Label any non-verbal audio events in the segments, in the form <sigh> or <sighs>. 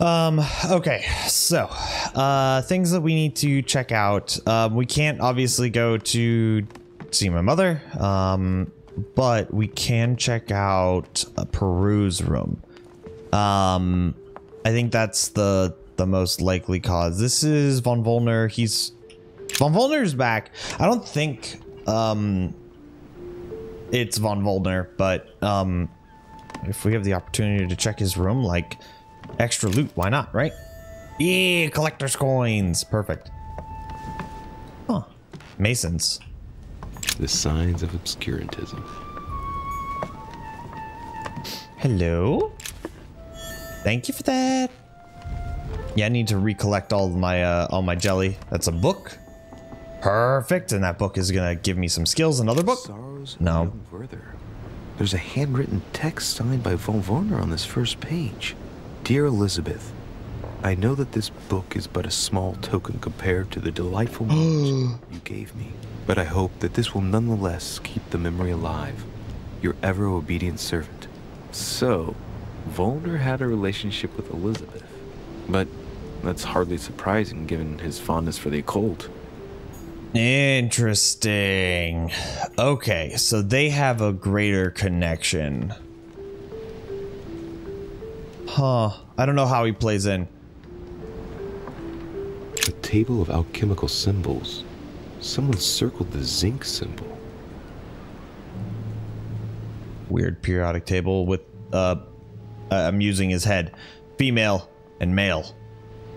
Um, okay, so, uh, things that we need to check out. Um, we can't obviously go to see my mother, um, but we can check out a Peru's room. Um, I think that's the, the most likely cause. This is Von Wallner. He's, Von Wallner's back. I don't think, um, it's Von Wallner, but, um, if we have the opportunity to check his room, like, extra loot. Why not, right? Yeah, collector's coins. Perfect. Huh. Masons. The signs of obscurantism. Hello? Thank you for that. Yeah, I need to recollect all my uh, all my jelly. That's a book. Perfect, and that book is gonna give me some skills. Another book? Sorrows No. young There's a handwritten text signed by von Wallner on this first page. Dear Elizabeth, I know that this book is but a small token compared to the delightful <gasps> moments you gave me, but I hope that this will nonetheless keep the memory alive. Your ever obedient servant. So, Wallner had a relationship with Elizabeth, but that's hardly surprising given his fondness for the occult. Interesting. Okay, so they have a greater connection. Huh. I don't know how he plays in. A table of alchemical symbols. Someone circled the zinc symbol. Weird periodic table with, uh, I'm using his head. Female and male.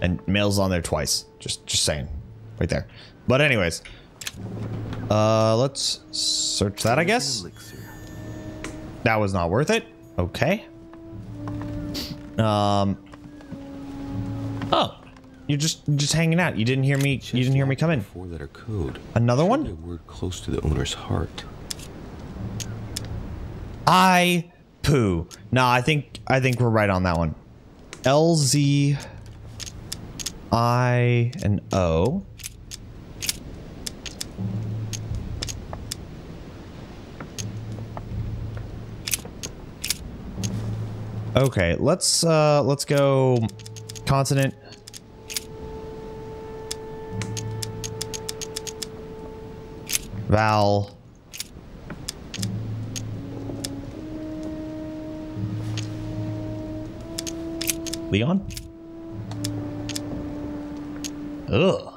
And male's on there twice. Just, just saying. Right there. But anyways. Uh, let's search that, I guess. That was not worth it. Okay. Um. Oh, you're just just hanging out. You didn't hear me. You didn't hear me come in. Four letter code. Another one? A word close to the owner's heart. I poo. No, I think I think we're right on that one. L Z I and O. Okay, let's uh let's go consonant. Val. Leon? Ugh.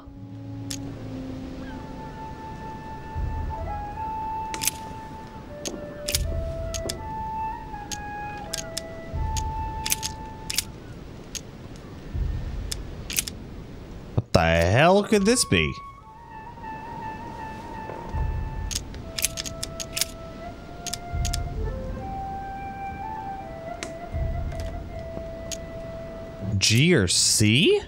Hell could this be? G or C?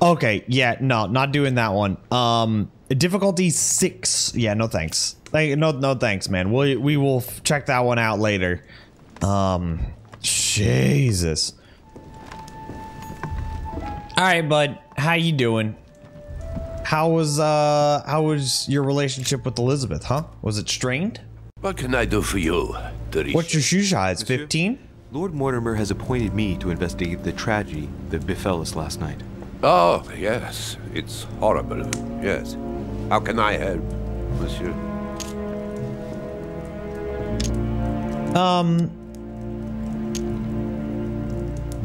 Okay, yeah, no, not doing that one. Um, difficulty six. Yeah, no thanks. Like, no, no thanks, man. We we will f- check that one out later. Um, Jesus. All right, bud. How you doing? How was uh how was your relationship with Elizabeth, huh? Was it strained? What can I do for you, Therese? What's your shoe size? 15? Lord Mortimer has appointed me to investigate the tragedy that befell us last night. Oh, yes. It's horrible. Yes. How can I help, monsieur? Um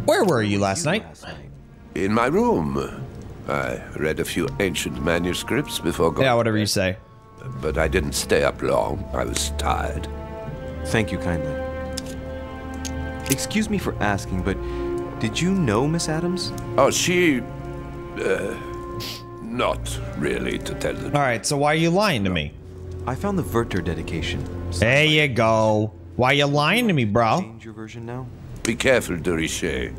Where were you last night? In my room. I read a few ancient manuscripts before going. Yeah, whatever you say. But I didn't stay up long. I was tired. Thank you kindly. Excuse me for asking, but did you know Miss Adams? Oh, she. Uh, not really, to tell the All right, so why are you lying to me? I found the Werther dedication. There you go. Why are you lying to me, bro? Change your version now? Be careful, de Richet.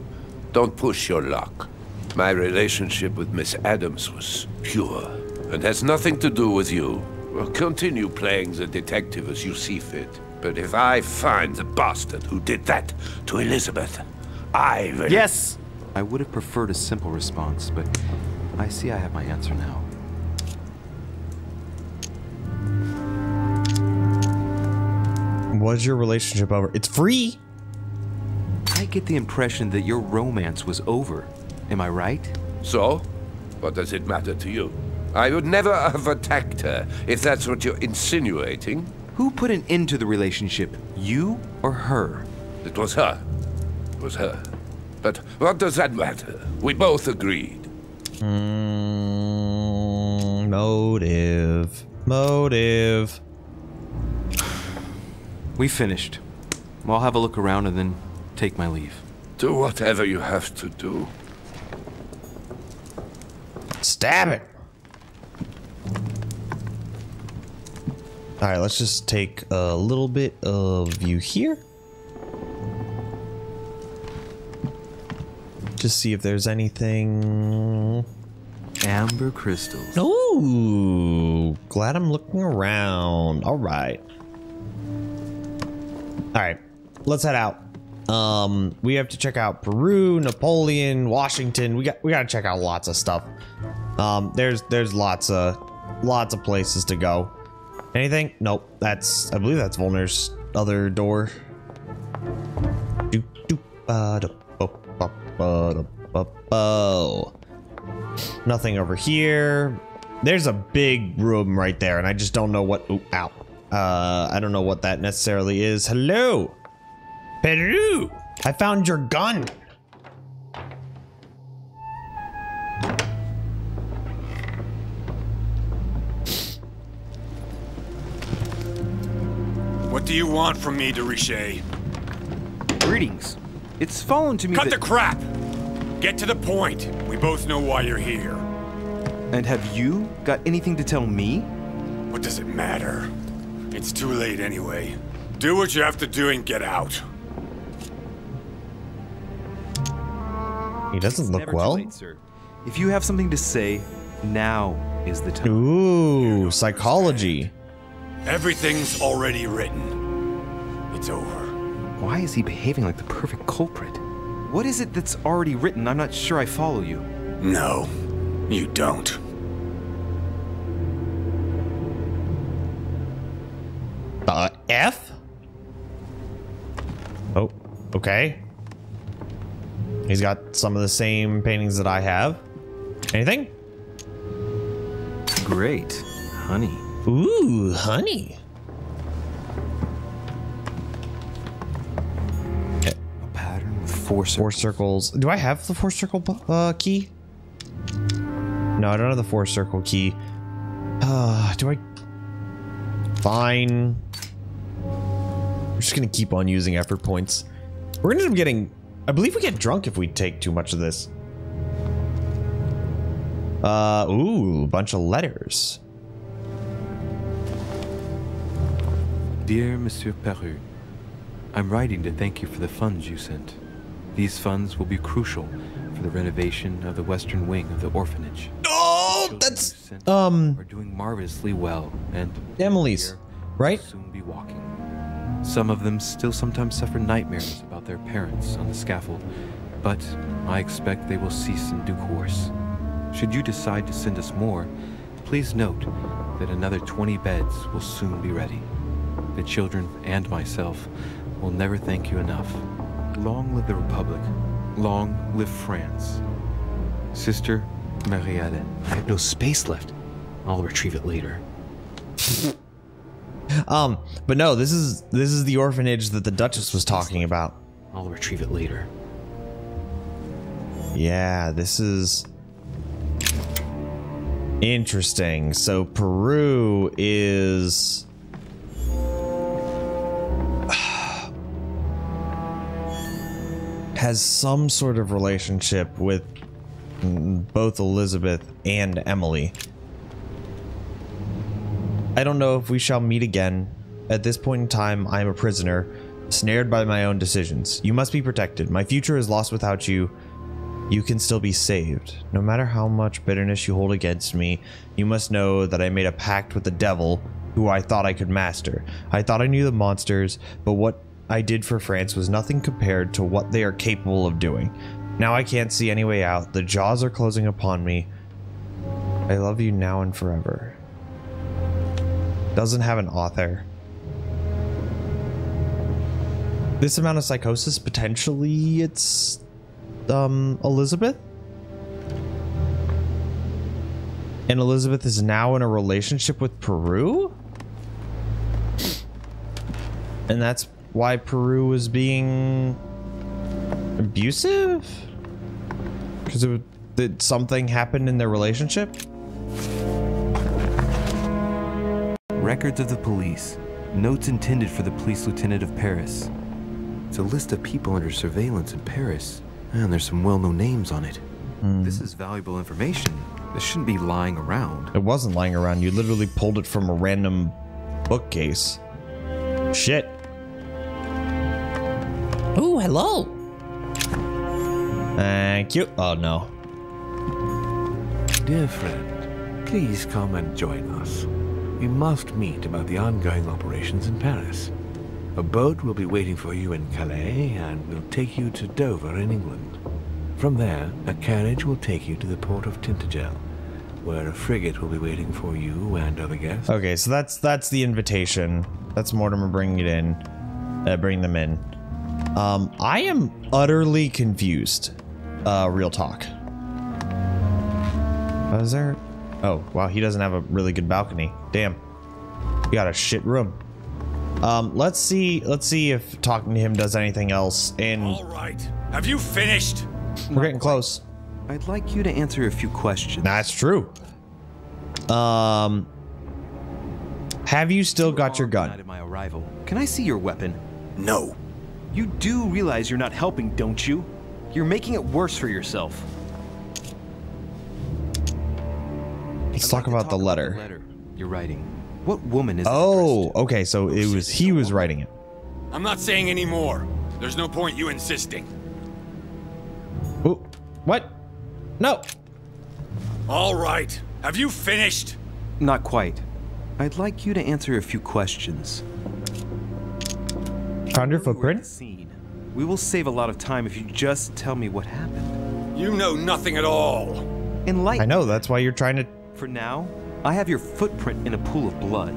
Don't push your luck. My relationship with Miss Adams was pure and has nothing to do with you. Well, continue playing the detective as you see fit. But if I find the bastard who did that to Elizabeth, I will. Yes! I would have preferred a simple response, but I see I have my answer now. Was your relationship over? It's free! I get the impression that your romance was over. Am I right? So? What does it matter to you? I would never have attacked her, if that's what you're insinuating. Who put an end to the relationship? You or her? It was her. It was her. But what does that matter? We both agreed. Mm, motive. Motive. We finished. I'll have a look around and then take my leave. Do whatever you have to do. Stab it. All right, let's just take a little bit of view here. Just see if there's anything. Amber crystals. Ooh, glad I'm looking around. All right. All right, let's head out. Um, we have to check out Peru, Napoleon, Washington. We got we got to check out lots of stuff. Um, there's there's lots of lots of places to go. Anything? Nope. That's I believe that's Wallner's other door. Doop, doop, ba, da, ba. Nothing over here. There's a big room right there, and I just don't know what. Ooh, ow. Uh, I don't know what that necessarily is. Hello, Peru. I found your gun. What do you want from me, de Richet? Greetings. It's fallen to me Cut that- the crap! Get to the point. We both know why you're here. And have you got anything to tell me? What does it matter? It's too late anyway. Do what you have to do and get out. He doesn't look well. late, sir. If you have something to say, now is the time. Ooh, psychology. Everything's already written. It's over. Why is he behaving like the perfect culprit? What is it that's already written? I'm not sure I follow you. No, you don't. The F? Oh, okay. He's got some of the same paintings that I have. Anything? Great. Honey. Ooh, honey. Pattern with four Four circles. circles. Do I have the four circle uh, key? No, I don't have the four circle key. Uh, do I? Fine. We're just gonna keep on using effort points. We're gonna end up getting. I believe we get drunk if we take too much of this. Uh, ooh, bunch of letters. Dear Monsieur Peru, I'm writing to thank you for the funds you sent. These funds will be crucial for the renovation of the western wing of the orphanage. Oh, Children that's um are doing marvelously well, and Emily's, right? soon be walking. Some of them still sometimes suffer nightmares about their parents on the scaffold, but I expect they will cease in due course. Should you decide to send us more, please note that another 20 beds will soon be ready. The children and myself will never thank you enough. Long live the Republic. Long live France. Sister Marielle. I have no space left. I'll retrieve it later. <laughs> Um, but no, this is this is the orphanage that the Duchess was talking about. I'll retrieve it later. Yeah, this is interesting. So Peru is has some sort of relationship with both Elizabeth and Emily. I don't know if we shall meet again. At this point in time, I am a prisoner, snared by my own decisions. You must be protected. My future is lost without you. You can still be saved. No matter how much bitterness you hold against me, you must know that I made a pact with the devil, who I thought I could master. I thought I knew the monsters, but what I did for France was nothing compared to what they are capable of doing. Now I can't see any way out. The jaws are closing upon me. I love you now and forever. Doesn't have an author. this amount of psychosis, potentially it's um, Elizabeth? And Elizabeth is now in a relationship with Peru? And that's why Peru was being abusive? Because it, did something happen in their relationship? Records of the police. Notes intended for the police lieutenant of Paris. It's a list of people under surveillance in Paris. And there's some well-known names on it. Hmm. This is valuable information. This shouldn't be lying around. It wasn't lying around. You literally pulled it from a random bookcase. Shit. Oh, hello. Thank you. Oh, no. Dear friend, please come and join us. We must meet about the ongoing operations in Paris. A boat will be waiting for you in Calais and will take you to Dover in England. From there, a carriage will take you to the port of Tintagel, where a frigate will be waiting for you and other guests. Okay, so that's that's the invitation. That's Mortimer bringing it in. Uh, bring them in. Um, I am utterly confused. Uh, real talk. Oh, is there? Oh, wow, he doesn't have a really good balcony. Damn. We got a shit room. Um, let's see. Let's see if talking to him does anything else. And All right. Have you finished? we're getting close. I'd like you to answer a few questions. That's true. Um, have you still got your Armed the night gun? my arrival. Can I see your weapon? No. You do realize you're not helping, don't you? You're making it worse for yourself. Let's I'd talk like to about the letter. letter you're writing. What woman is it Oh, okay. So it was he was writing it. I'm not saying any more. There's no point you insisting. Ooh, what? No. All right. Have you finished? Not quite. I'd like you to answer a few questions. Found your You were at footprint. scene. We will save a lot of time if you just tell me what happened. You know nothing at all. Enlighten. I know. That's why you're trying to. For now, I have your footprint in a pool of blood.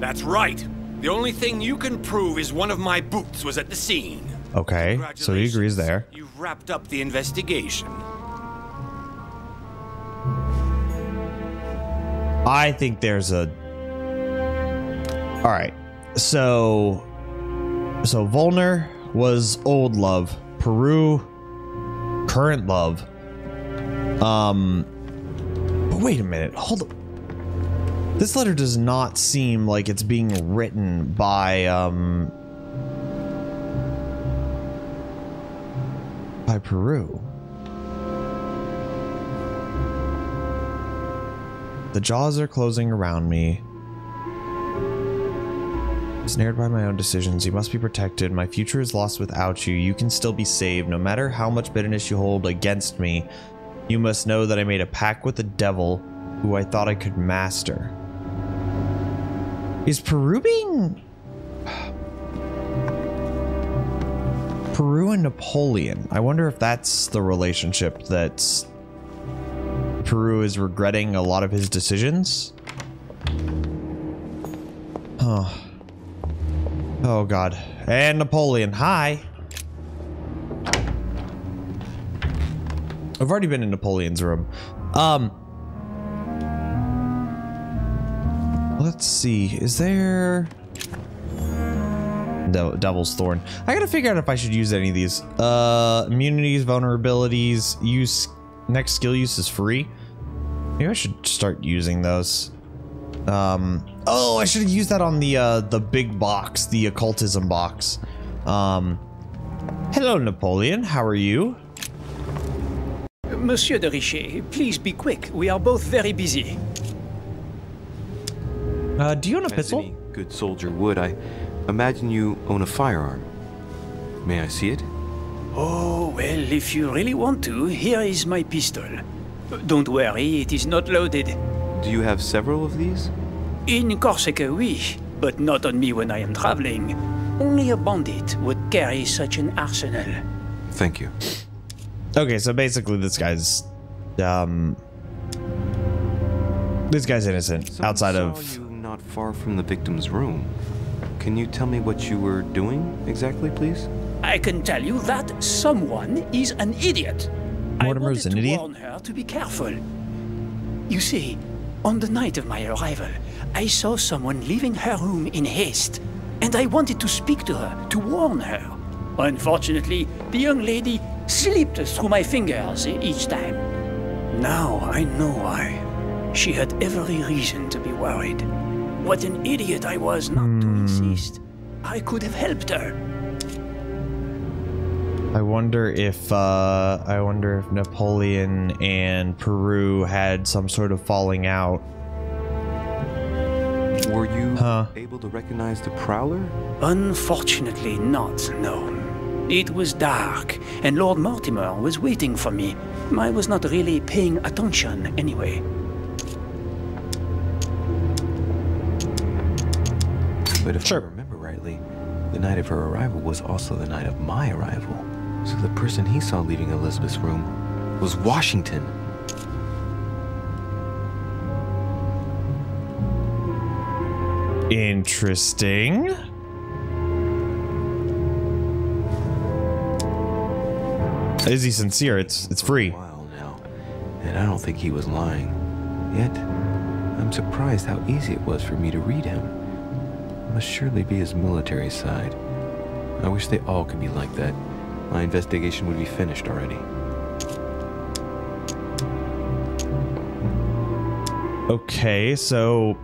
That's right. The only thing you can prove is one of my boots was at the scene. Okay. So he agrees there. You've wrapped up the investigation. I think there's a. All right. So. So Wallner was old love. Peru, current love. Um. But wait a minute. Hold up. This letter does not seem like it's being written by um. By Peru. The jaws are closing around me. Snared by my own decisions, you must be protected. My future is lost without you. You can still be saved. No matter how much bitterness you hold against me, you must know that I made a pact with the devil who I thought I could master. Is Peru being. Peru and Napoleon. I wonder if that's the relationship that Peru is regretting a lot of his decisions. Huh. Oh god. And Napoleon, hi. I've already been in Napoleon's room. Um Let's see. Is there De- Devil's Thorn. I gotta figure out if I should use any of these. Uh, immunities, vulnerabilities, use next skill use is free. Maybe I should start using those. Um, oh, I should have used that on the uh, the big box, the occultism box. Um, hello, Napoleon. How are you? Monsieur de Richet, please be quick. We are both very busy. Uh, do you own a As pistol? any good soldier would, I imagine you own a firearm. May I see it? Oh, well, if you really want to, here is my pistol. Don't worry, it is not loaded. Do you have several of these? In Corsica, oui, but not on me when I am traveling. Only a bandit would carry such an arsenal. Thank you. Okay, so basically, this guy's um, this guy's innocent Someone outside saw of you not far from the victim's room. Can you tell me what you were doing exactly, please? I can tell you that someone is an idiot. Mortimer's I an wanted to idiot? warn her to be careful. You see, on the night of my arrival, I saw someone leaving her room in haste, and I wanted to speak to her, to warn her. Unfortunately, the young lady slipped through my fingers each time. Now I know why. She had every reason to be worried. What an idiot I was not to hmm. insist. I could have helped her. I wonder if uh, I wonder if Napoleon and Peru had some sort of falling out. Were you Huh. able to recognize the Prowler? Unfortunately not, no. It was dark, and Lord Mortimer was waiting for me. I was not really paying attention anyway. But if Sure. I remember rightly, the night of her arrival was also the night of my arrival. So the person he saw leaving Elizabeth's room was Washington. Interesting. Is he sincere? It's it's free. A while now, and I don't think he was lying. Yet, I'm surprised how easy it was for me to read him. It must surely be his military side. I wish they all could be like that. My investigation would be finished already. Okay, so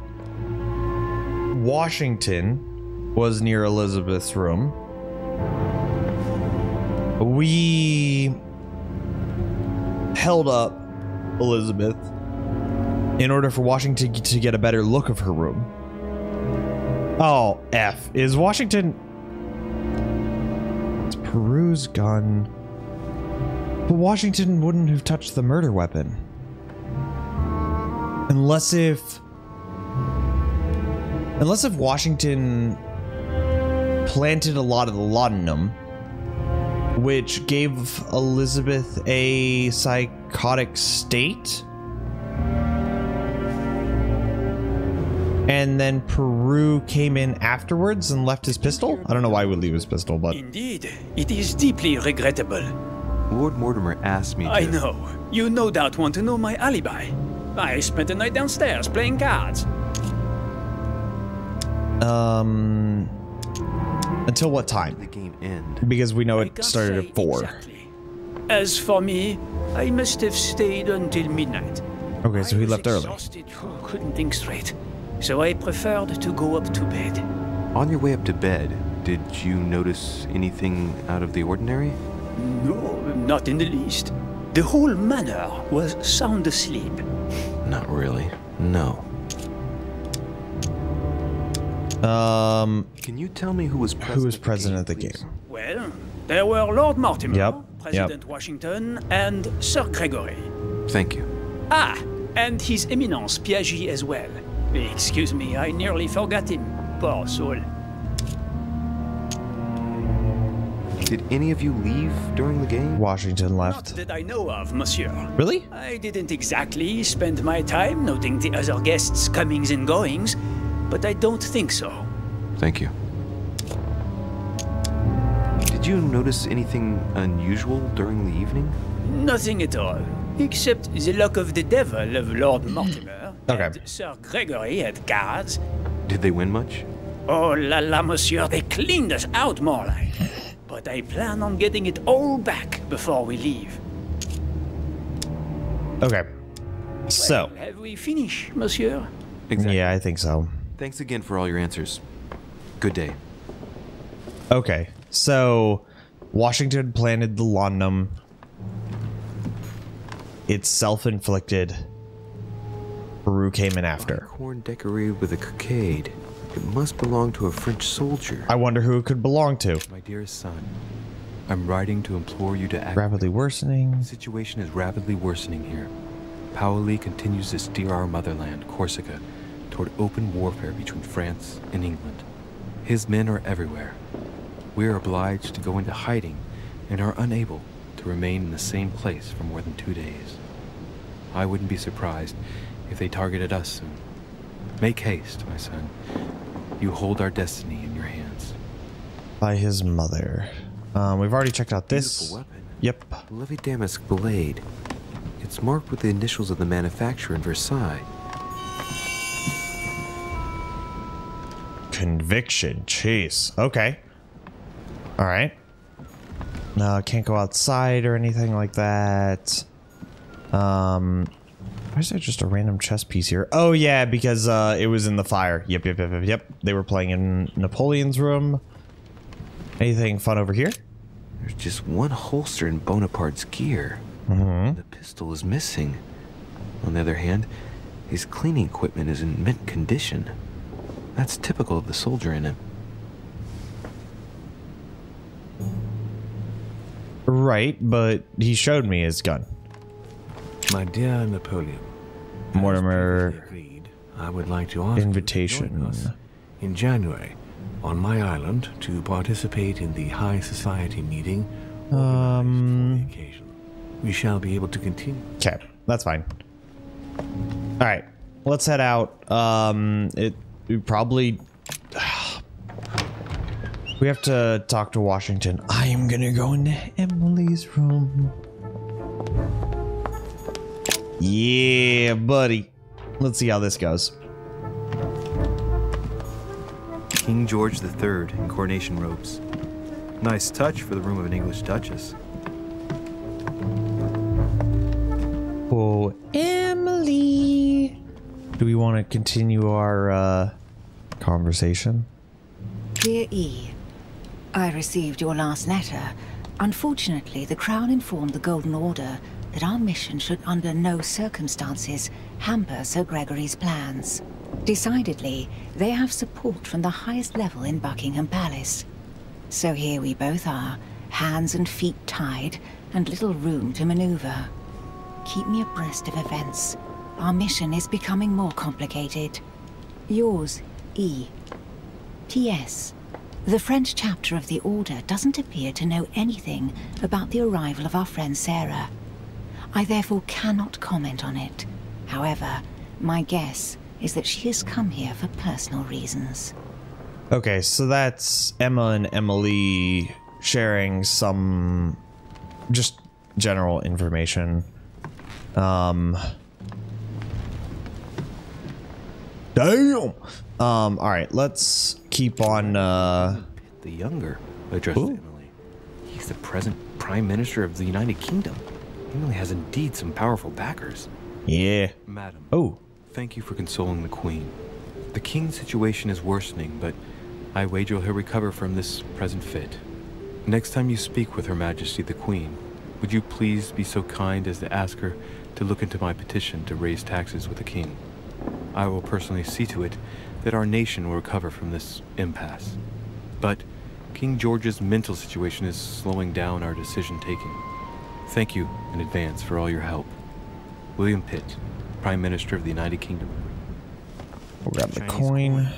Washington was near Elizabeth's room. We held up Elizabeth in order for Washington to get a better look of her room. Oh, F. Is Washington. Peru's gun. But Washington wouldn't have touched the murder weapon. Unless if. Unless if Washington planted a lot of the laudanum, which gave Elizabeth a psychotic state. And then Peru came in afterwards and left his pistol? I don't know why he would leave his pistol, but Indeed, it is deeply regrettable. Lord Mortimer asked me to... I know. You no doubt want to know my alibi. I spent the night downstairs playing cards. um until what time? The game end. Because we know it started at 4. Exactly. As for me, I must have stayed until midnight. Okay, so he was left early. exhausted, couldn't think straight. So I preferred to go up to bed. On your way up to bed, did you notice anything out of the ordinary? No, not in the least. The whole manor was sound asleep. Not really. No. Um Can you tell me who was president? who was of the president of the game? Well, there were Lord Mortimer, Yep, President Washington, and Sir Gregory. Thank you. Ah, and His Eminence Piaggi as well. Excuse me, I nearly forgot him. Poor soul. Did any of you leave during the game? Washington left. Not left. that I know of, monsieur. Really? I didn't exactly spend my time noting the other guests' comings and goings, but I don't think so. Thank you. Did you notice anything unusual during the evening? Nothing at all, except the luck of the devil of Lord Mortimer Okay. Sir Gregory at guards. Did they win much? Oh la la, monsieur, they cleaned us out more like. But I plan on getting it all back before we leave. Okay. So, Well, have we finished, monsieur? Exactly. yeah, I think so. Thanks again for all your answers. Good day. Okay. So, Washington planted the laudanum. It's self-inflicted. Peru came in after. Corn decorated with a cockade. It must belong to a French soldier. I wonder who it could belong to. My dearest son, I'm writing to implore you to act. Rapidly worsening. The situation is rapidly worsening here. Paoli continues to steer our motherland, Corsica, toward open warfare between France and England. His men are everywhere. We are obliged to go into hiding and are unable to remain in the same place for more than two days. I wouldn't be surprised if they targeted us soon. Make haste, my son. You hold our destiny in your hands. By his mother. Um, we've already checked out this. Yep. Levy Damask blade. It's marked with the initials of the manufacturer in Versailles. Conviction. Jeez. Okay. All right. No, can't go outside or anything like that. Um, why is there just a random chess piece here? Oh yeah, because uh, it was in the fire. Yep, yep, yep, yep, yep. They were playing in Napoleon's room. Anything fun over here? There's just one holster in Bonaparte's gear. Mm-hmm. The pistol is missing. On the other hand, his cleaning equipment is in mint condition. That's typical of the soldier in him. Right, but he showed me his gun. My dear Napoleon, Mortimer. agreed, I would like to ask to Invitation. us in January on my island to participate in the High Society meeting Um, occasion. We shall be able to continue. Okay, that's fine. All right, let's head out. Um, it we probably <sighs> we have to talk to Washington. I am gonna go into Emily's room. Yeah, buddy. Let's see how this goes. King George III in coronation robes. Nice touch for the room of an English duchess. Oh, Emily. Do we want to continue our uh, conversation? Dear E, I received your last letter. Unfortunately, the Crown informed the Golden Order that our mission should under no circumstances hamper Sir Gregory's plans. Decidedly, they have support from the highest level in Buckingham Palace. So here we both are, hands and feet tied, and little room to maneuver. Keep me abreast of events. Our mission is becoming more complicated. Yours, E. T.S. The French chapter of the Order doesn't appear to know anything about the arrival of our friend Sarah. I therefore cannot comment on it. However, my guess is that she has come here for personal reasons. Okay, so that's Emma and Emily sharing some just general information. Um Damn. Um all right, let's keep on uh The younger addressed to Ooh. Emily. He's the present Prime Minister of the United Kingdom. Emily has indeed some powerful backers. yeah. Madam, Oh, thank you for consoling the Queen. The King's situation is worsening, but I wager he'll recover from this present fit. Next time you speak with Her Majesty the Queen, would you please be so kind as to ask her to look into my petition to raise taxes with the King? I will personally see to it that our nation will recover from this impasse. But King George's mental situation is slowing down our decision taking. Thank you in advance for all your help. William Pitt, Prime Minister of the United Kingdom. we'll grab the coin. coin.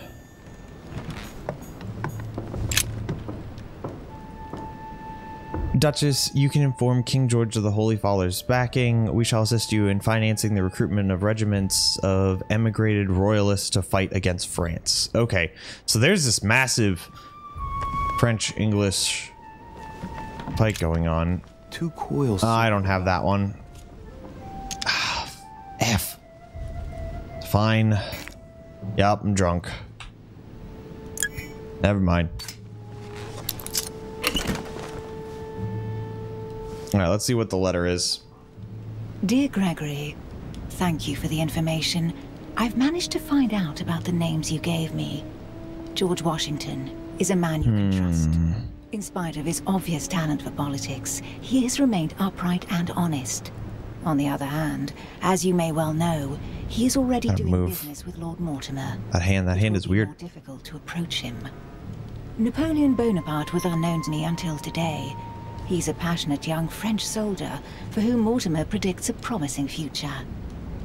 Duchess, you can inform King George of the Holy Father's backing. We shall assist you in financing the recruitment of regiments of emigrated royalists to fight against France. Okay, so there's this massive French-English fight going on. Two coils. Uh, I don't have that one. Ah, <sighs> F. Fine. Yup, I'm drunk. Never mind. Alright, let's see what the letter is. Dear Gregory, thank you for the information. I've managed to find out about the names you gave me. George Washington is a man you can trust. In spite of his obvious talent for politics, he has remained upright and honest. On the other hand, as you may well know, he is already doing move. business with Lord Mortimer. That hand, that hand is weird. More difficult to approach him. Napoleon Bonaparte was unknown to me until today. He's a passionate young French soldier for whom Mortimer predicts a promising future.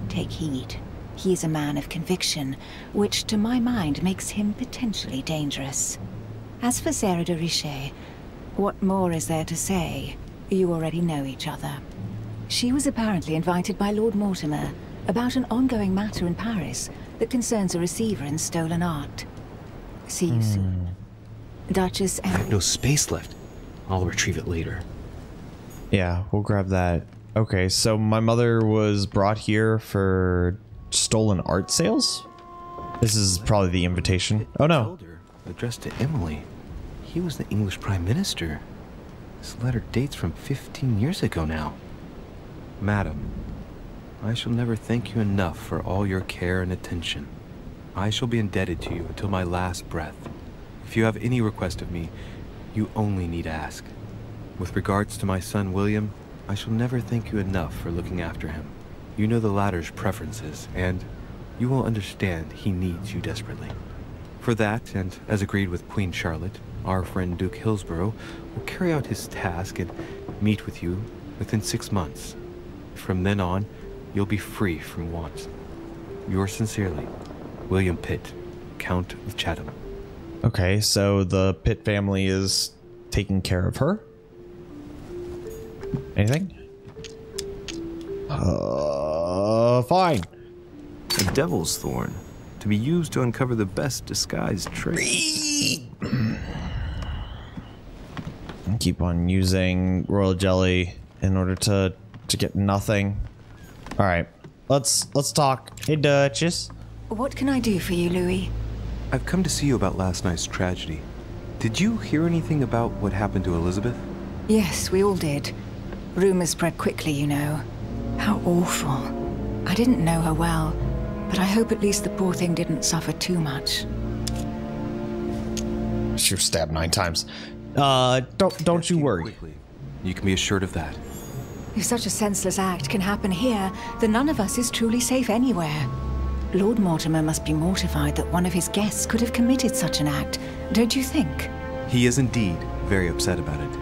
Take heed. He is a man of conviction, which to my mind makes him potentially dangerous. As for Sarah de Richet, what more is there to say? You already know each other. She was apparently invited by Lord Mortimer about an ongoing matter in Paris that concerns a receiver in stolen art. See you soon. Hmm. Duchess I have Emily. no space left. I'll retrieve it later. Yeah, we'll grab that. Okay, so my mother was brought here for stolen art sales? This is probably the invitation. Oh no. Elder, addressed to Emily. He was the English Prime Minister. This letter dates from 15 years ago now. Madam, I shall never thank you enough for all your care and attention. I shall be indebted to you until my last breath. If you have any request of me, you only need ask. With regards to my son William, I shall never thank you enough for looking after him. You know the latter's preferences, and you will understand he needs you desperately. For that, and as agreed with Queen Charlotte, our friend Duke Hillsborough will carry out his task and meet with you within six months. From then on, you'll be free from want. Yours sincerely, William Pitt, Count of Chatham. Okay, so the Pitt family is taking care of her. Anything? Uh, fine. A devil's thorn, to be used to uncover the best disguised trade. <clears throat> Keep on using royal jelly in order to to get nothing. All right, let's let's talk. Hey, Duchess. What can I do for you, Louis? I've come to see you about last night's tragedy. Did you hear anything about what happened to Elizabeth? Yes, we all did. Rumors spread quickly, you know. How awful. I didn't know her well, but I hope at least the poor thing didn't suffer too much. She was stabbed nine times. Uh, don't don't you worry. Quickly. You can be assured of that. If such a senseless act can happen here, then none of us is truly safe anywhere. Lord Mortimer must be mortified that one of his guests could have committed such an act, don't you think? He is indeed very upset about it.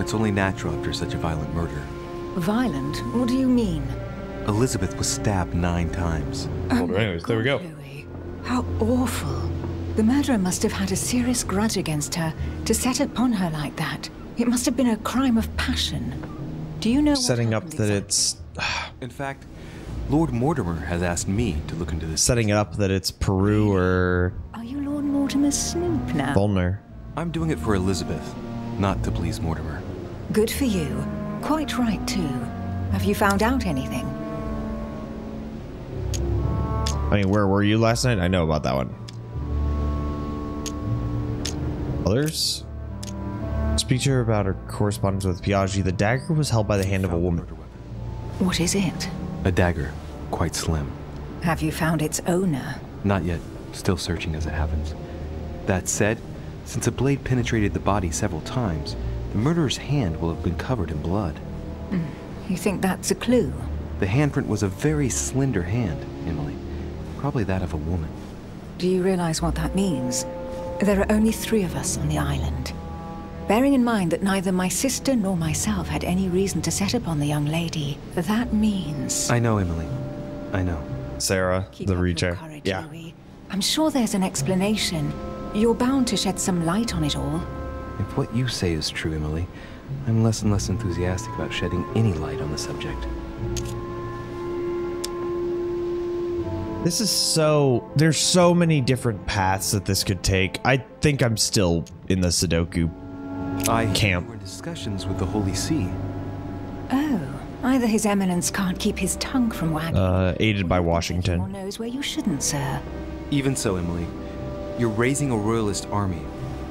It's only natural after such a violent murder. Violent? What do you mean? Elizabeth was stabbed nine times. Well, anyways, there we go. Louis, how awful. The murderer must have had a serious grudge against her to set upon her like that. It must have been a crime of passion. Do you know what Setting up that exactly? it's In fact, Lord Mortimer has asked me to look into this. setting it up that it's Peru or Are you Lord Mortimer's snoop now? Wallner. I'm doing it for Elizabeth, not to please Mortimer. Good for you. Quite right, too. Have you found out anything? I mean, where were you last night? I know about that one. Others? Speak to her about her correspondence with Piaggi. The dagger was held by the hand of a woman. What is it? A dagger, quite slim. Have you found its owner? Not yet, still searching as it happens. That said, since the blade penetrated the body several times, the murderer's hand will have been covered in blood. Hmm. You think that's a clue? The handprint was a very slender hand, Emily. Probably that of a woman. Do you realize what that means? There are only three of us on the island. Bearing in mind that neither my sister nor myself had any reason to set upon the young lady, that means... I know, Emily. I know. Sarah, Keep the up reacher. courage, Yeah. Louis. I'm sure there's an explanation. You're bound to shed some light on it all. If what you say is true, Emily, I'm less and less enthusiastic about shedding any light on the subject. This is so. There's so many different paths that this could take. I think I'm still in the Sudoku. I Camp. were discussions with the Holy See. Oh, either His Eminence can't keep his tongue from wagging. Uh, aided by or Washington. knows where you shouldn't, sir. Even so, Emily, you're raising a royalist army.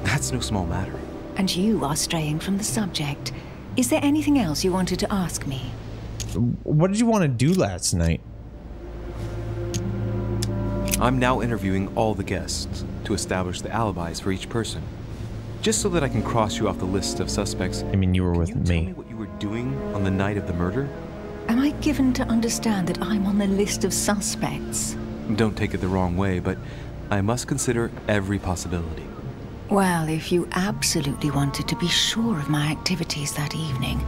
That's no small matter. And you are straying from the subject. Is there anything else you wanted to ask me? What did you want to do last night? I'm now interviewing all the guests to establish the alibis for each person. Just so that I can cross you off the list of suspects. I mean, you were with Can you tell me. me what you were doing on the night of the murder? Am I given to understand that I'm on the list of suspects? Don't take it the wrong way, but I must consider every possibility. Well, if you absolutely wanted to be sure of my activities that evening,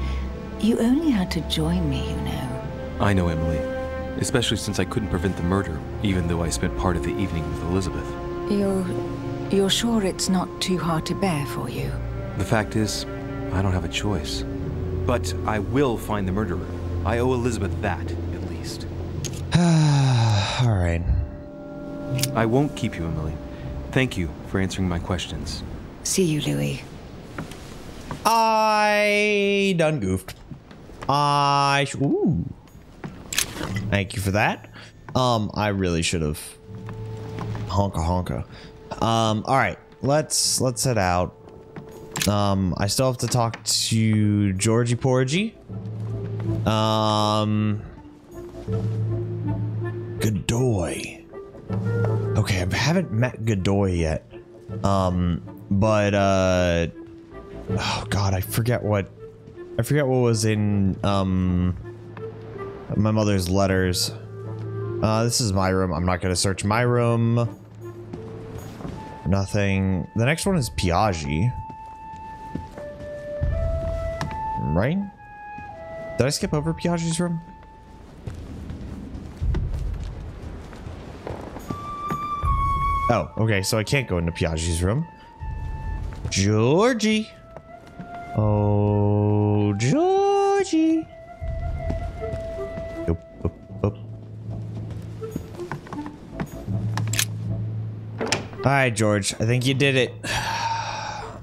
you only had to join me, you know. I know, Emily. Especially since I couldn't prevent the murder, even though I spent part of the evening with Elizabeth. You're. you're sure it's not too hard to bear for you? The fact is, I don't have a choice. But I will find the murderer. I owe Elizabeth that, at least. <sighs> All right. I won't keep you, Emily. Thank you for answering my questions. See you, Louis. I done goofed. I sh- ooh. Thank you for that. Um, I really should have honka honka. Um, all right, let's let's head out. Um, I still have to talk to Georgie Porgy. Um, Godoy. Okay, I haven't met Godoy yet. Um, but uh, oh god, I forget what I forget what was in um my mother's letters. Uh, this is my room. I'm not gonna search my room. Nothing. The next one is Piaggi. Right? Did I skip over Piaggi's room? Oh, okay, so I can't go into Piaggi's room. Georgie. Oh, All right, George. I think you did it. <sighs> I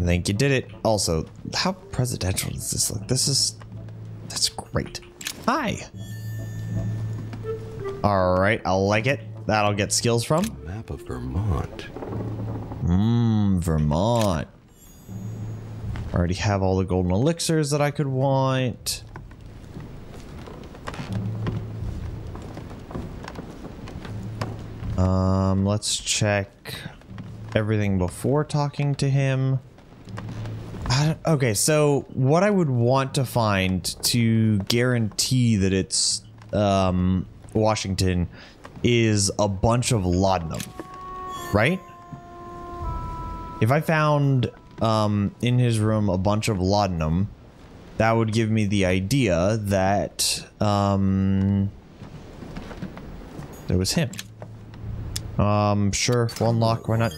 think you did it. Also, how presidential does this look? This is... That's great. Hi. All right, I'll like it. That'll get skills from. Map of Vermont. Mmm, Vermont. Already have all the golden elixirs that I could want. Um, let's check everything before talking to him. Okay, so what I would want to find to guarantee that it's um, Washington is a bunch of laudanum, right? If I found um, in his room a bunch of laudanum, that would give me the idea that um, it was him. Um, sure, one lock, why not?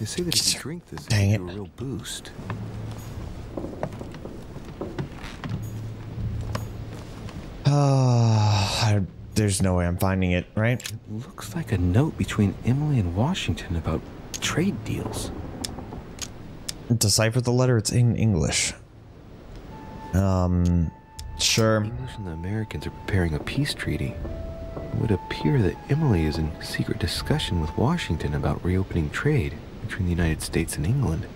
They say that if you drink this, Dang it. you a real boost. Uh, there's no way I'm finding it, right? Looks like a note between Emily and Washington about trade deals. Decipher the letter, it's in English. Um, sure. The English and the Americans are preparing a peace treaty. It would appear that Emily is in secret discussion with Washington about reopening trade between the United States and England.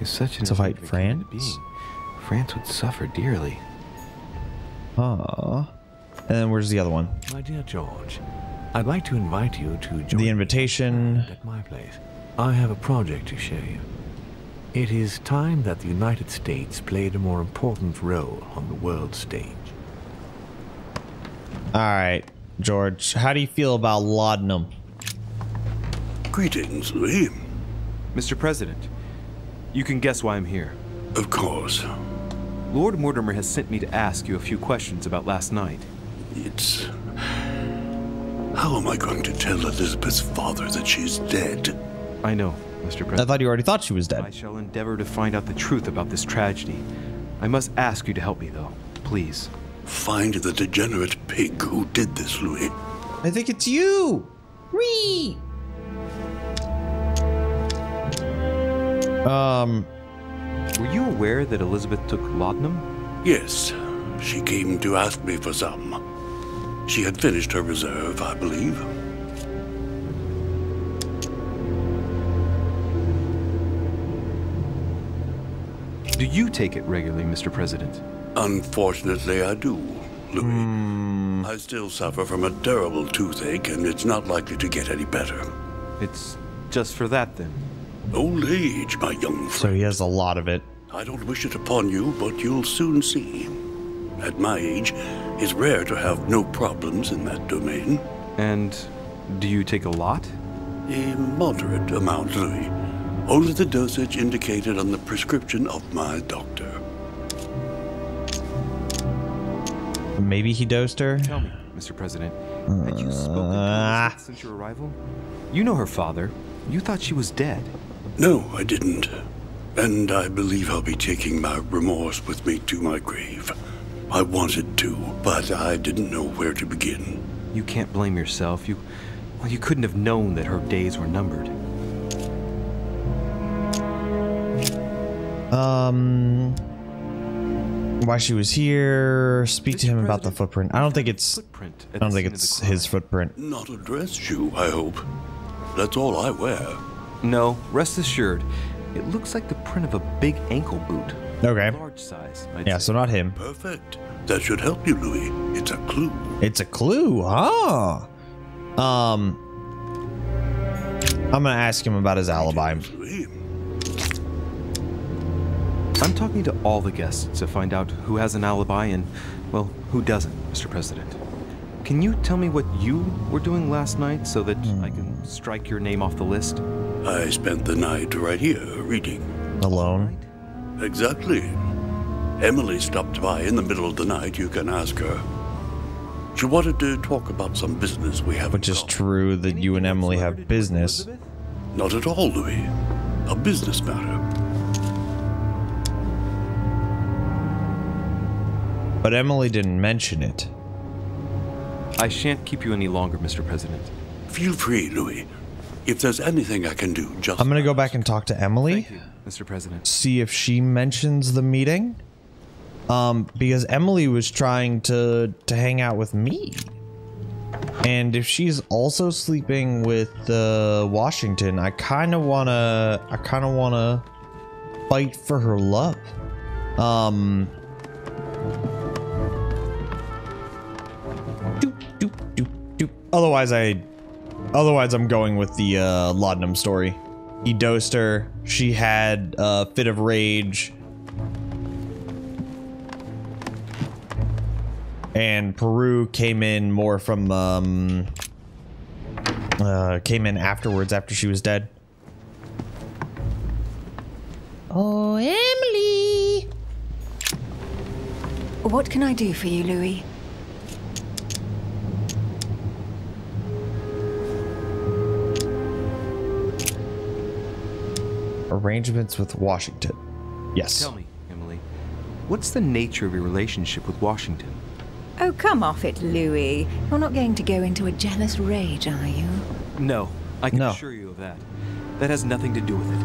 If such an To fight agreement came into France? being, France would suffer dearly. Ah. And then where's the other one? My dear George, I'd like to invite you to join The invitation. at my place. I have a project to show you. It is time that the United States played a more important role on the world stage. All right, George. How do you feel about laudanum? Greetings, Louis. Mr. President, you can guess why I'm here. Of course. Lord Mortimer has sent me to ask you a few questions about last night. It's. How am I going to tell Elizabeth's father that she's dead? I know, Mr. President. I thought you already thought she was dead. I shall endeavor to find out the truth about this tragedy. I must ask you to help me, though. Please. Find the degenerate pig who did this, Louis. I think it's you. Wee. Um. Were you aware that Elizabeth took laudanum? Yes, she came to ask me for some. She had finished her reserve, I believe. Do you take it regularly, Mr. President? Unfortunately, I do, Louis. Hmm. I still suffer from a terrible toothache, and it's not likely to get any better. It's just for that, then. Old age, my young friend. So he has a lot of it. I don't wish it upon you, but you'll soon see. At my age, it's rare to have no problems in that domain. And do you take a lot? A moderate amount, Louis. Only the dosage indicated on the prescription of my doctor. Maybe he dosed her. Tell me, Mr. President, had you spoken to Uh, Elizabeth since your arrival? You know her father. You thought she was dead. No, I didn't. And I believe I'll be taking my remorse with me to my grave. I wanted to, but I didn't know where to begin. You can't blame yourself. You Well, you couldn't have known that her days were numbered. Um, why she was here? Speak to him about the footprint. I don't think it's. Footprint I don't think it's his footprint. Not a dress shoe, I hope. That's all I wear. No, rest assured. It looks like the print of a big ankle boot. Okay. Large size. I'd Yeah, say. so not him. Perfect. That should help you, Louis. It's a clue. It's a clue, huh? Um, I'm gonna ask him about his alibi. Louis. I'm talking to all the guests to find out who has an alibi and, well, who doesn't, Mr. President. Can you tell me what you were doing last night so that I can strike your name off the list? I spent the night right here reading. Alone. Exactly. Emily stopped by in the middle of the night. You can ask her. She wanted to talk about some business we have. Which in is common. true that you and Emily have business. Not at all, Louis. A business matter. But Emily didn't mention it. I shan't keep you any longer, Mr. President. Feel free, Louis. If there's anything I can do, just I'm gonna go back and talk to Emily. Thank you, Mr. President. see if she mentions the meeting. Um, because Emily was trying to to hang out with me. And if she's also sleeping with uh, Washington, I kind of wanna, I kind of wanna fight for her love. Um. Otherwise, I, otherwise I'm going with the uh, Laudanum story. He dosed her. She had a fit of rage. And Peru came in more from, um, uh, came in afterwards after she was dead. Oh, Emily! What can I do for you, Louis? Arrangements with Washington. Yes. Tell me, Emily, what's the nature of your relationship with Washington? Oh, come off it, Louis. You're not going to go into a jealous rage, are you? No, I can No. assure you of that. That has nothing to do with it.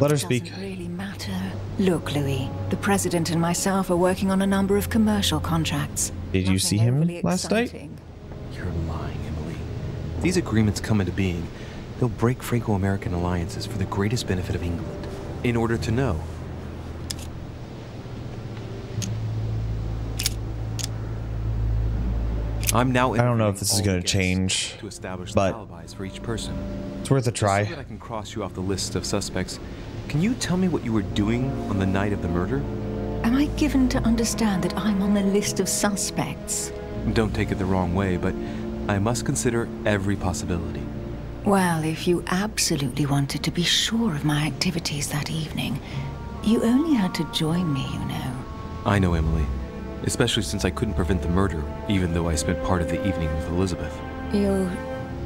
Let her Doesn't speak. really matter. Look, Louis, the president and myself are working on a number of commercial contracts. Did you see him overly last night? You're lying, Emily. These agreements come into being, they'll break Franco-American alliances for the greatest benefit of England. In order to know. I'm now. I don't know if this is gonna change, to establish but- the alibis for each person. It's worth a Just So that try. I can cross you off the list of suspects. Can you tell me what you were doing on the night of the murder? Am I given to understand that I'm on the list of suspects? Don't take it the wrong way, but I must consider every possibility. Well, if you absolutely wanted to be sure of my activities that evening, you only had to join me, you know. I know, Emily. Especially since I couldn't prevent the murder, even though I spent part of the evening with Elizabeth. You're.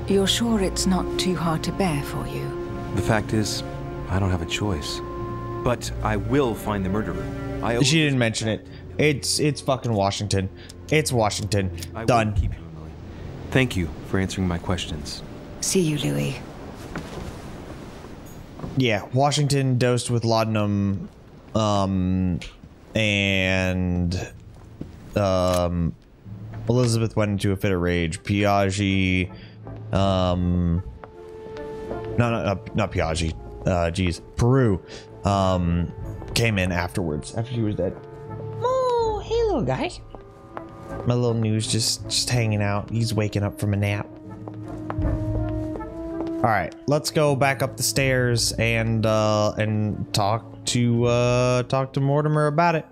You're sure it's not too hard to bear for you? The fact is, I don't have a choice. But I will find the murderer. I She didn't mention it. It's it's fucking Washington. It's Washington. I Done. keep you, Emily. Thank you for answering my questions. See you, Louis. Yeah, Washington dosed with laudanum, um, and um, Elizabeth went into a fit of rage. Piaggi, um, no, no, no not Piaggi. Uh, geez, Peru, um, came in afterwards after she was dead. Oh, hey, little guy. My little news just just hanging out. He's waking up from a nap. All right, let's go back up the stairs and uh and talk to uh talk to Mortimer about it.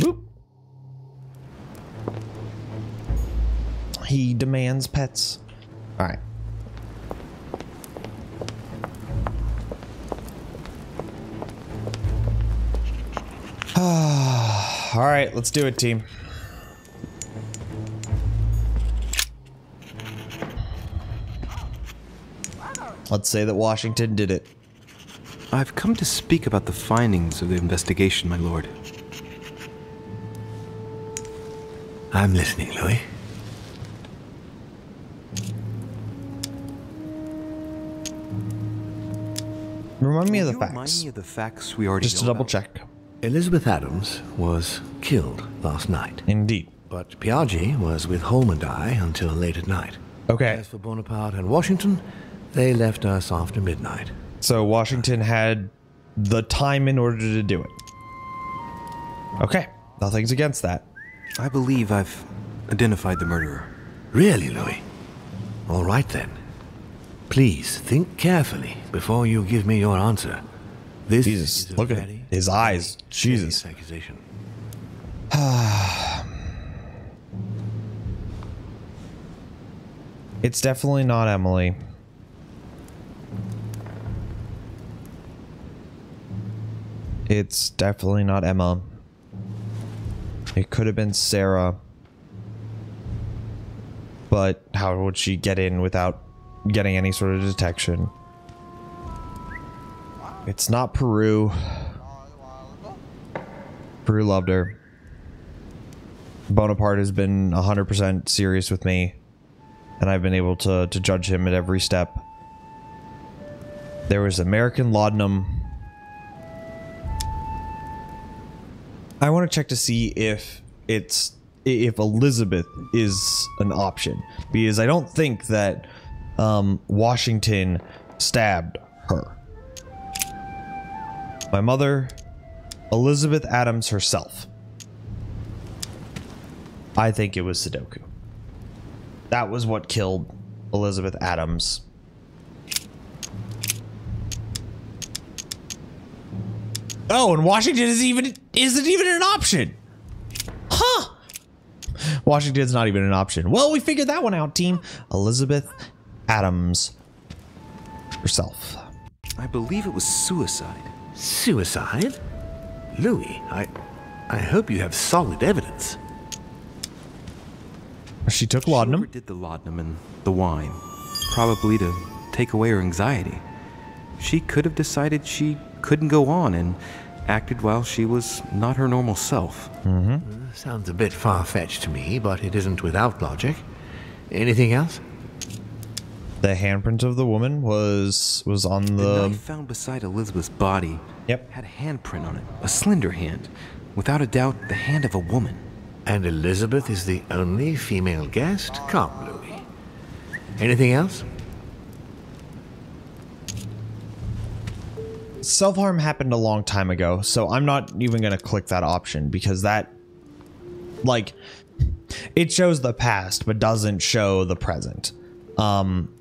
Whoop. He demands pets. All right. <sighs> All right, let's do it, team. Let's say that Washington did it. I've come to speak about the findings of the investigation, my lord. I'm listening, Louis. Remind me of the facts. Me of the facts we already Just to double check. Elizabeth Adams was killed last night. Indeed. But Piaggi was with Holm and I until late at night. Okay. As for Bonaparte and Washington, they left us after midnight. So Washington had the time in order to do it. Okay. Nothing's against that. I believe I've identified the murderer. Really, Louis? All right then. Please think carefully before you give me your answer. This Jesus, is look at his eyes. Jesus. serious accusation. <sighs> It's definitely not Emily. It's definitely not Emma. It could have been Sarah. But how would she get in without getting any sort of detection? It's not Peru. Peru loved her. Bonaparte has been 100% serious with me and I've been able to, to judge him at every step. There was American laudanum. I want to check to see if it's if Elizabeth is an option because I don't think that um, Washington stabbed her. My mother, Elizabeth Adams herself. I think it was Sudoku. That was what killed Elizabeth Adams. Oh, and Washington is even isn't even an option. Huh. Washington's not even an option. Well, we figured that one out, team. Elizabeth Adams herself. I believe it was suicide. Suicide? Louis, I, I hope you have solid evidence. She took laudanum. She did the laudanum and the wine, probably to take away her anxiety. She could have decided she couldn't go on and acted while she was not her normal self. Mm-hmm. Sounds a bit far-fetched to me, but it isn't without logic. Anything else? The handprint of the woman was was on The the knife found beside Elizabeth's body Yep. had a handprint on it, a slender hand, without a doubt the hand of a woman. And Elizabeth is the only female guest? Come, Louis. Anything else? Self harm happened a long time ago, so I'm not even gonna click that option because that, like, it shows the past but doesn't show the present. Um,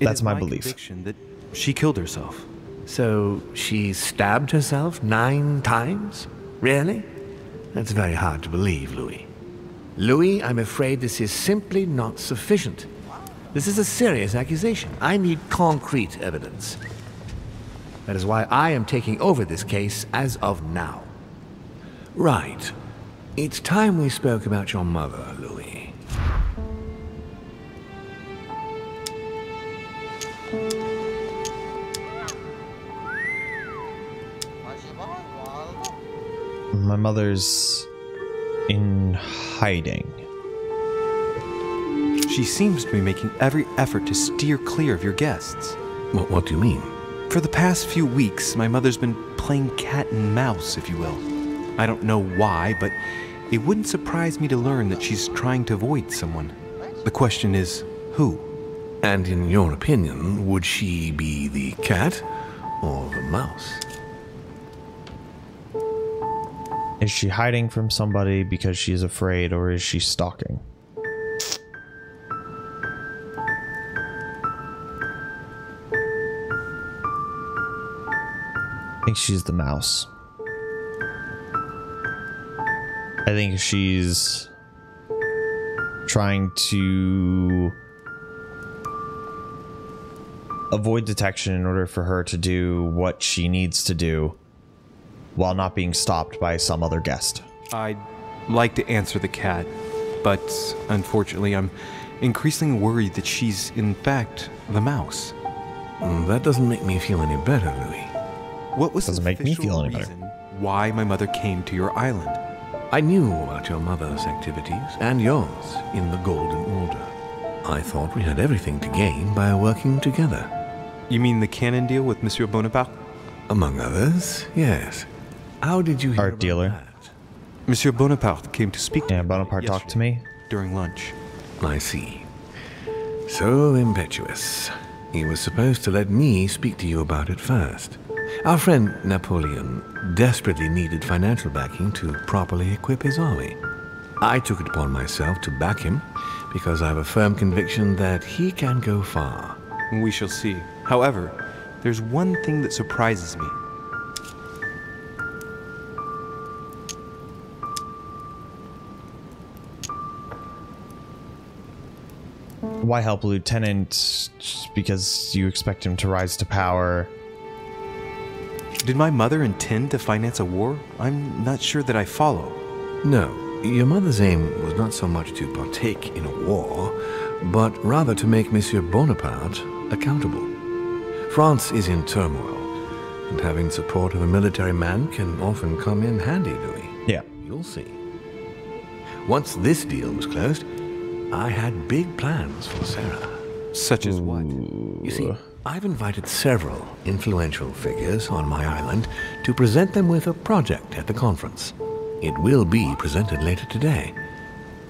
that's my my belief. that she killed herself. So she stabbed herself nine times? Really? That's very hard to believe, Louis. Louis, I'm afraid this is simply not sufficient. This is a serious accusation. I need concrete evidence. That is why I am taking over this case as of now. Right. It's time we spoke about your mother, Louis. My mother's in hiding. She seems to be making every effort to steer clear of your guests. What, what do you mean? For the past few weeks, my mother's been playing cat and mouse, if you will. I don't know why, but it wouldn't surprise me to learn that she's trying to avoid someone. The question is, who? And in your opinion, would she be the cat or the mouse? Is she hiding from somebody because she's afraid, or is she stalking? Think she's the mouse. I think she's trying to avoid detection in order for her to do what she needs to do while not being stopped by some other guest. I'd like to answer the cat, but unfortunately, I'm increasingly worried that she's, in fact, the mouse. That doesn't make me feel any better, Louis. What was Doesn't the make me feel any better. why my mother came to your island? I knew about your mother's activities and yours in the Golden Order. I thought we had everything to gain by working together. You mean the cannon deal with Monsieur Bonaparte? Among others, yes. How did you hear Art about dealer. that? Monsieur Bonaparte came to speak to Yeah, me Bonaparte talked to me. during lunch. I see. So impetuous. He was supposed to let me speak to you about it first. Our friend Napoleon desperately needed financial backing to properly equip his army. I took it upon myself to back him because I have a firm conviction that he can go far. We shall see. However, there's one thing that surprises me. Why help a Lieutenant? Just because you expect him to rise to power. Did my mother intend to finance a war? I'm not sure that I follow. No, your mother's aim was not so much to partake in a war, but rather to make Monsieur Bonaparte accountable. France is in turmoil, and having support of a military man can often come in handy, Louis. Yeah. You'll see. Once this deal was closed, I had big plans for Sarah. Such as what? You see, I've invited several influential figures on my island to present them with a project at the conference. It will be presented later today.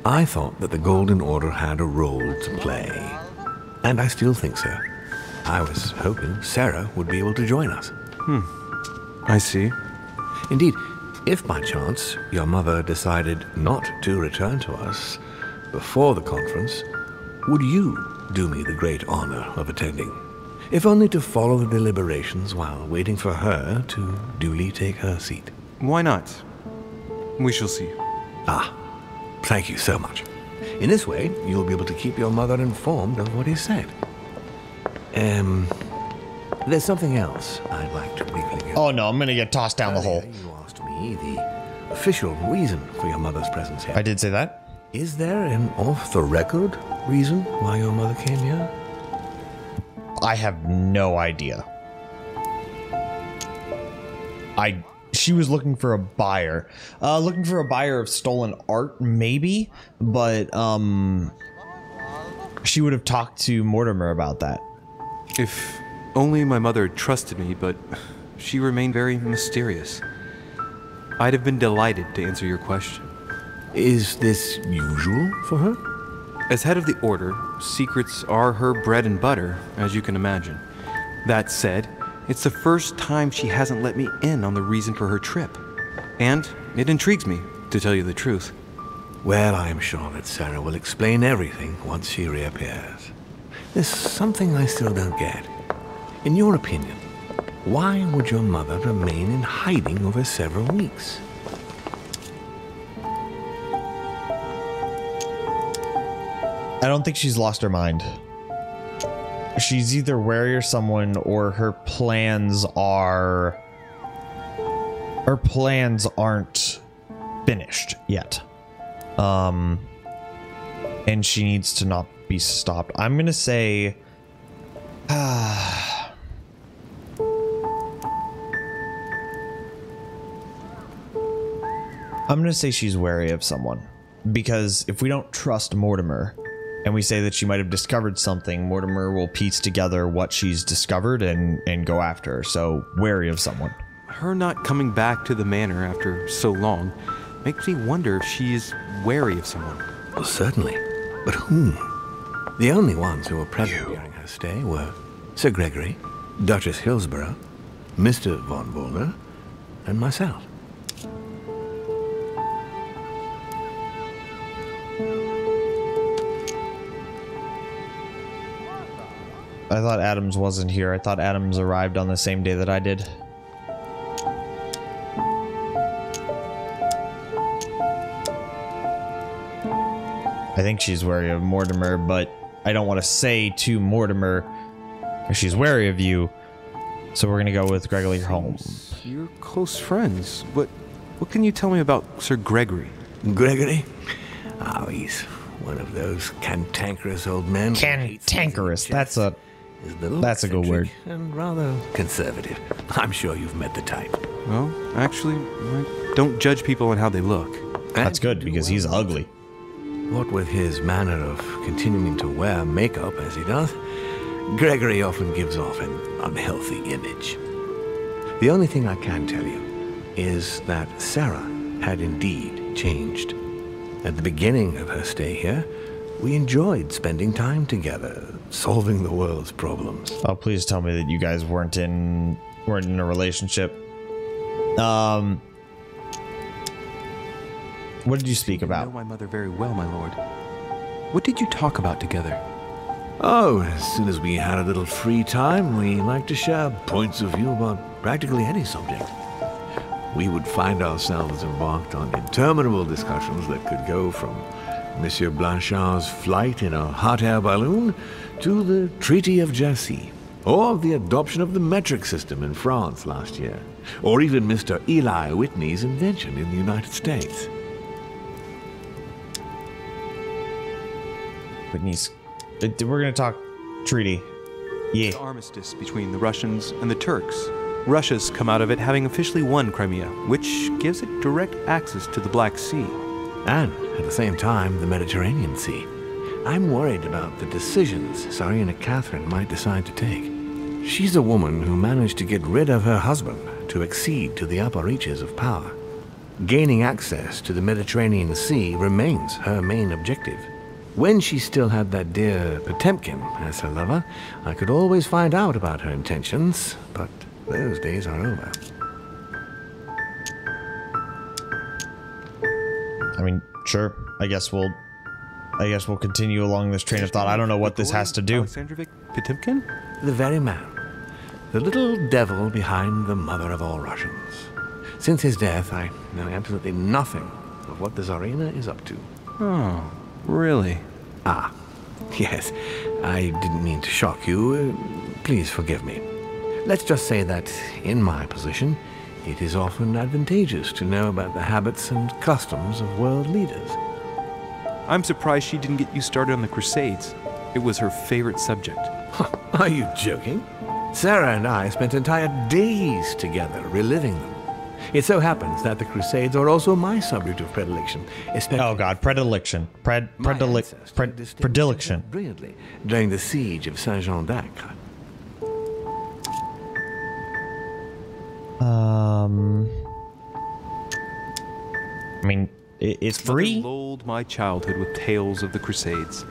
I thought that the Golden Order had a role to play, and I still think so. I was hoping Sarah would be able to join us. Hmm. I see. Indeed, if by chance your mother decided not to return to us before the conference, would you do me the great honor of attending? If only to follow the deliberations while waiting for her to duly take her seat. Why not? We shall see. Ah, thank you so much. In this way, you'll be able to keep your mother informed of what is said. Um, there's something else I'd like to briefly go Oh no, I'm gonna get tossed down the hole. Earlier, You asked me the official reason for your mother's presence here. I did say that. Is there an off-the-record reason why your mother came here? I have no idea. I she was looking for a buyer. Uh looking for a buyer of stolen art maybe, but um she would have talked to Mortimer about that. If only my mother trusted me, but she remained very mysterious. I'd have been delighted to answer your question. Is this usual for her? As head of the Order, secrets are her bread and butter, as you can imagine. That said, it's the first time she hasn't let me in on the reason for her trip. And it intrigues me, to tell you the truth. Well, I am sure that Sarah will explain everything once she reappears. There's something I still don't get. In your opinion, why would your mother remain in hiding over several weeks? I don't think she's lost her mind. She's either wary of someone or her plans are her plans aren't finished yet. Um and she needs to not be stopped. I'm to say ah <sighs> I'm to say she's wary of someone because if we don't trust Mortimer and we say that she might have discovered something, Mortimer will piece together what she's discovered and and go after her. So wary of someone. Her not coming back to the manor after so long makes me wonder if she is wary of someone. Well, certainly. But whom? The only ones who were present during her stay were Sir Gregory, Duchess Hillsborough, Mr. von Wallner, and myself. I thought Adams wasn't here. I thought Adams arrived on the same day that I did. I think she's wary of Mortimer, but I don't want to say to Mortimer if she's wary of you. So we're gonna go with Gregory Holmes. You're close friends. What what can you tell me about Sir Gregory? Gregory? Oh, he's one of those cantankerous old men. Cantankerous. That's a He's a little that's a good word. And rather conservative. I'm sure you've met the type. Well, actually, I don't judge people on how they look. That's good because he's ugly. What with his manner of continuing to wear makeup as he does, Gregory often gives off an unhealthy image. The only thing I can tell you is that Sarah had indeed changed. At the beginning of her stay here, we enjoyed spending time together, solving the world's problems. Oh, please tell me that you guys weren't in weren't in a relationship. Um, what did you speak I about? know my mother very well, my lord. What did you talk about together? Oh, as soon as we had a little free time, we liked to share points of view about practically any subject. We would find ourselves embarked on interminable discussions that could go from Monsieur Blanchard's flight in a hot air balloon to the Treaty of Jassy, or the adoption of the metric system in France last year, or even Mr. Eli Whitney's invention in the United States. Whitney's. uh, We're gonna talk treaty. Yeah. The armistice between the Russians and the Turks. Russia's come out of it having officially won Crimea, which gives it direct access to the Black Sea. And at the same time the Mediterranean Sea. I'm worried about the decisions Tsarina Catherine might decide to take. She's a woman who managed to get rid of her husband to accede to the upper reaches of power. Gaining access to the Mediterranean Sea remains her main objective. When she still had that dear Potemkin as her lover, I could always find out about her intentions, but those days are over. I mean, sure. I guess we'll. I guess we'll continue along this train of thought. I don't know what this has to do. Alexandrovich Potemkin? The very man. The little devil behind the mother of all Russians. Since his death, I know absolutely nothing of what the Tsarina is up to. Oh, really? Ah, yes. I didn't mean to shock you. Uh, Please forgive me. Let's just say that, in my position, it is often advantageous to know about the habits and customs of world leaders. I'm surprised she didn't get you started on the Crusades. It was her favorite subject. Are you joking? Sarah and I spent entire days together reliving them. It so happens that the Crusades are also my subject of predilection, especially Oh God, predilection, pred, my predile, pred, predilection. brilliantly during the siege of Saint Jean d'Acre. Um, I mean, it, it's Mother free. lulled my childhood with tales of the Crusades.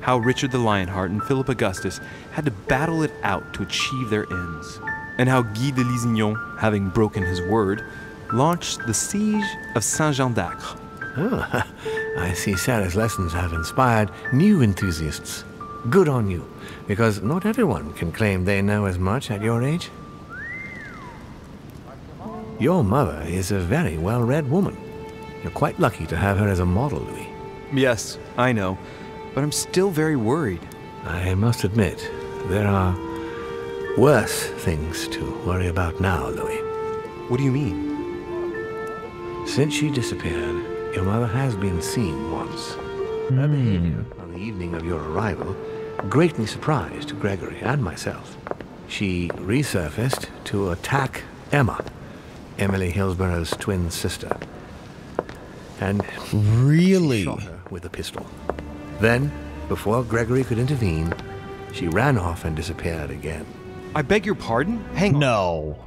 How Richard the Lionheart and Philip Augustus had to battle it out to achieve their ends. And how Guy de Lusignan, having broken his word, launched the siege of Saint Jean d'Acre. Oh, <laughs> I see Sarah's lessons have inspired new enthusiasts. Good on you, because not everyone can claim they know as much at your age. Your mother is a very well read woman. You're quite lucky to have her as a model, Louis. Yes, I know, but I'm still very worried. I must admit, there are worse things to worry about now, Louis. What do you mean? Since she disappeared, your mother has been seen once. Her behavior hmm. on the evening of your arrival greatly surprised Gregory and myself. She resurfaced to attack Emma, Emily Hillsborough's twin sister, and Really? shot her with a pistol. Then, before Gregory could intervene, she ran off and disappeared again. I beg your pardon? Hang on. No.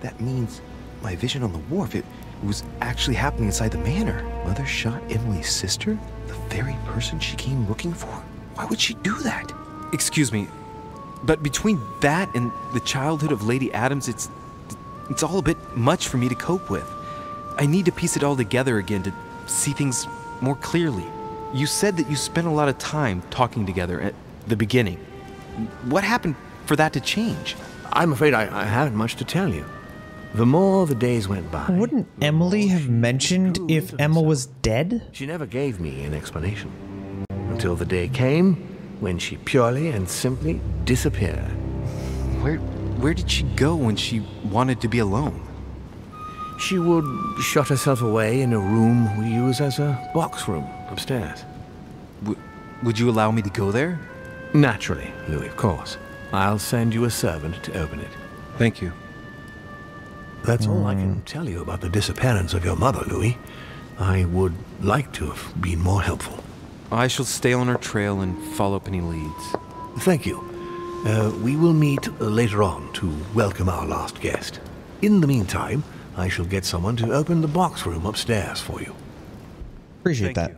That means my vision on the wharf, it was actually happening inside the manor. Mother shot Emily's sister? The very person she came looking for? Why would she do that? Excuse me, but between that and the childhood of Lady Adams, it's it's all a bit much for me to cope with. I need to piece it all together again to see things more clearly. You said that you spent a lot of time talking together at the beginning. What happened for that to change? I'm afraid I, I haven't much to tell you. The more the days went by, Wouldn't Emily have mentioned if Emma was dead? she never gave me an explanation. Until the day came when she purely and simply disappeared. Where where did she go when she wanted to be alone? She would shut herself away in a room we use as a box room upstairs. W- would you allow me to go there? Naturally, Louis, of course. I'll send you a servant to open it. Thank you. That's all I can hmm. tell you about the disappearance of your mother, Louis. I would like to have been more helpful. I shall stay on her trail and follow up any leads. Thank you. Uh, we will meet uh, later on to welcome our last guest. In the meantime, I shall get someone to open the box room upstairs for you. Appreciate that.